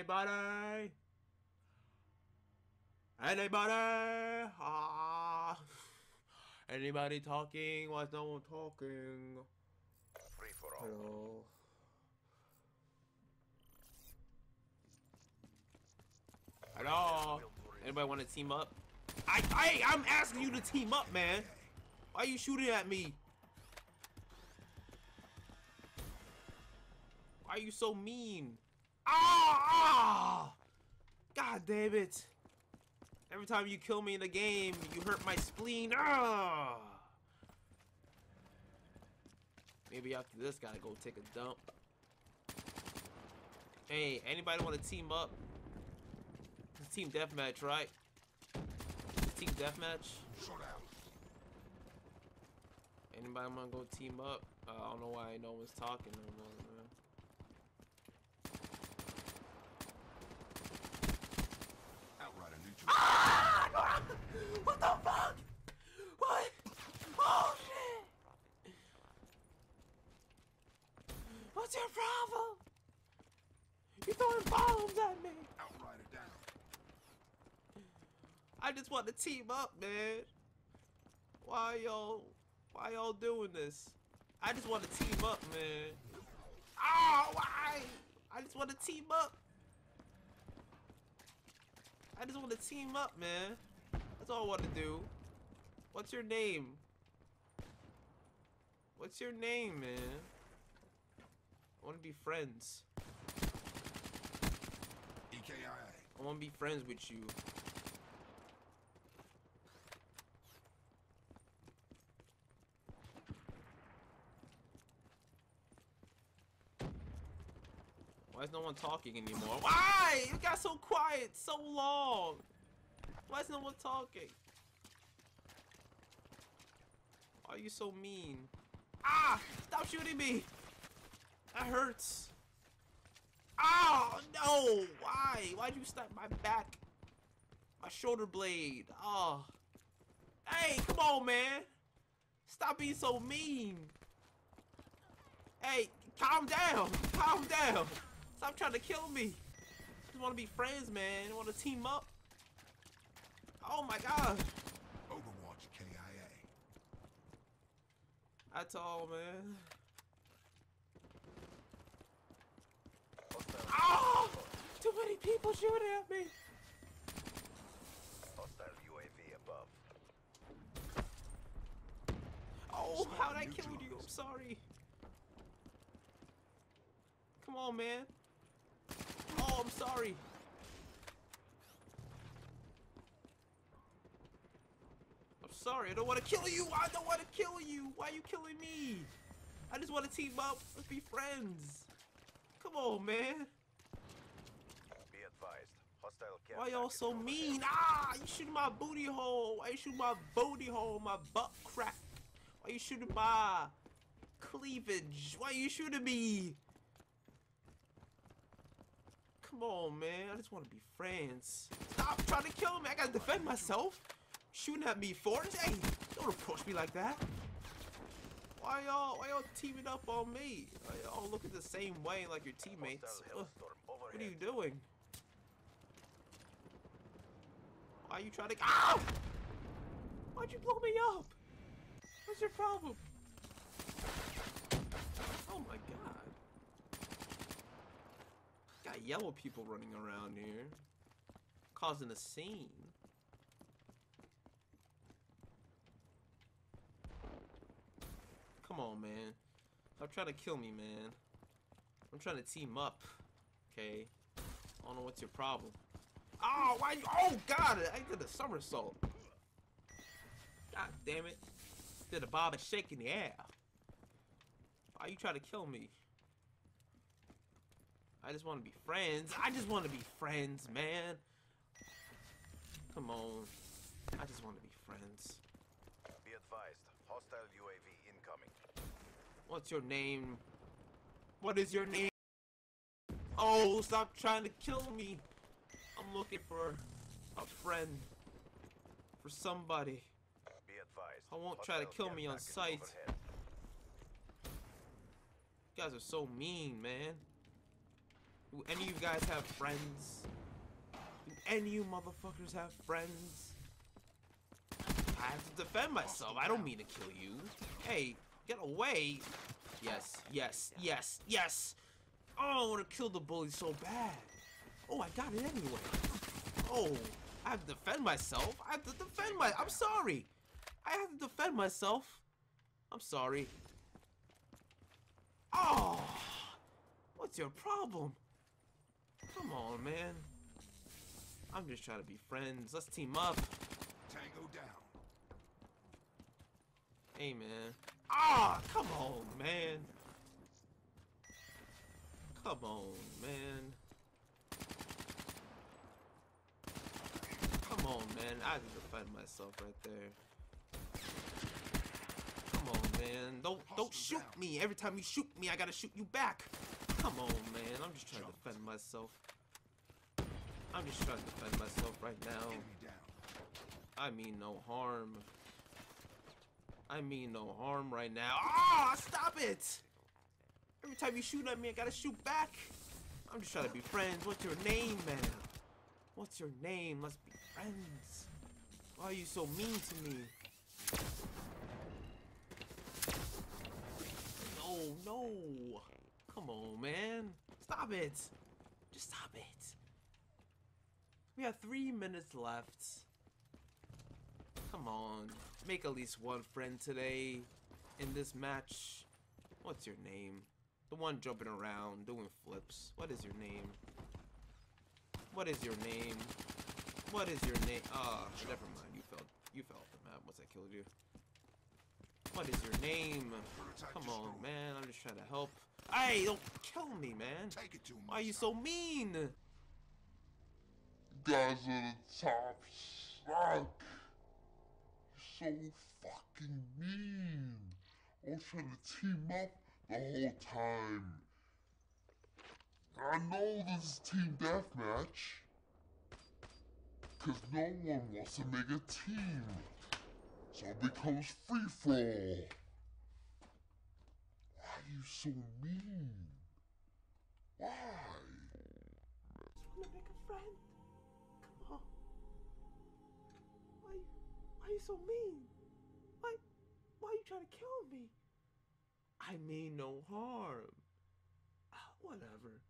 Anybody? Anybody? Ah. Anybody talking? Why is no one talking? Free for all. Hello. Hello. Anybody want to team up? I, I, I'm asking you to team up, man. Why are you shooting at me? Why are you so mean? Ah! ah! God damn it. Every time you kill me in the game, you hurt my spleen. Ah! Maybe after this, gotta go take a dump. Hey, anybody want to team up? It's team deathmatch, right? It's team deathmatch. Anybody want to go team up? Uh, I don't know why no one's talking no more, man. Ah! What the fuck? What? Oh shit! What's your problem? You throwing bombs at me? Outrider down. I just want to team up, man. Why y'all? Why y'all doing this? I just want to team up, man. Oh, why? I just want to team up. I just want to team up, man. That's all I want to do. What's your name? What's your name, man? I want to be friends. EKIA. I want to be friends with you. Why is no one talking anymore? Why? It got so quiet so long. Why is no one talking? Why are you so mean? Ah! Stop shooting me! That hurts. Oh, no! Why? Why'd you stab my back? My shoulder blade. Oh. Hey, come on, man. Stop being so mean. Hey, calm down. Calm down. Stop trying to kill me. I Just want to be friends, man. I Want to team up. Oh my god. Overwatch KIA. That's all, man. Oh! Too many people shooting at me. hostile UAV above. Oh, how'd I kill you? I'm sorry. Come on, man. Oh, I'm sorry. I'm sorry. I don't want to kill you. I don't want to kill you. Why are you killing me? I just want to team up. Let's be friends. Come on, man. Be advised. Hostile Why y'all so mean? Ah, you shooting my booty hole. Why you shooting my booty hole, my butt crack? Why you shooting my cleavage? Why you shooting me? Come on, man. I just want to be friends. Stop trying to kill me. I gotta defend myself. Shooting at me, Forrest. Hey, don't approach me like that. Why y'all? Why y'all teaming up on me? Why y'all looking the same way like your teammates? Ugh, what are you doing? Why are you trying to? Ow! Why'd you blow me up? What's your problem? Oh my god. Yellow people running around here. Causing a scene. Come on, man. Stop trying to kill me, man. I'm trying to team up. Okay. I don't know what's your problem. Oh, why you? Oh, God! I did a somersault. God damn it. Did a bob and shake in the air. Why you trying to kill me? I just want to be friends. I just want to be friends, man. Come on. I just want to be friends. Be advised. Hostile UAV incoming. What's your name? What is your name? Oh, stop trying to kill me. I'm looking for a friend. For somebody. Be advised. I won't try to kill me on sight. You guys are so mean, man. Do any of you guys have friends? Do any of you motherfuckers have friends? I have to defend myself. I don't mean to kill you. Hey, get away. Yes, yes, yes, yes. Oh, I want to kill the bully so bad. Oh, I got it anyway. Oh, I have to defend myself. I have to defend my. I'm sorry. I have to defend myself. I'm sorry. Oh, what's your problem? Come on, man. I'm just trying to be friends. Let's team up. Tango down. Hey, man. Ah, come on, man. Come on, man. Come on, man. I to defend myself right there. Come on, man. Don't don't shoot me. Every time you shoot me, I gotta shoot you back. Come on, man. I'm just trying to defend myself. I'm just trying to defend myself right now. I mean no harm. I mean no harm right now. Ah, stop it! Every time you shoot at me, I gotta shoot back. I'm just trying to be friends. What's your name, man? What's your name? Let's be friends. Why are you so mean to me? No, no. Come on, man. Stop it. Just stop it. We have three minutes left. Come on. Make at least one friend today in this match. What's your name? The one jumping around, doing flips. What is your name? What is your name? What is your name? Ah, never mind. You fell. You fell off the map once I killed you. What is your name? Come on, man. I'm just trying to help. Hey, don't kill me, man. Take it to him. Why are you so mean? guys are the top suck. You're so fucking mean. I was trying to team up the whole time. I know this is team deathmatch. Cause no one wants to make a team. So it becomes free for all. Why are you so mean? Why? Just wanna make a friend. Come on. Why you, why you so mean? Why, why are you trying to kill me? I mean no harm. Ah, Whatever.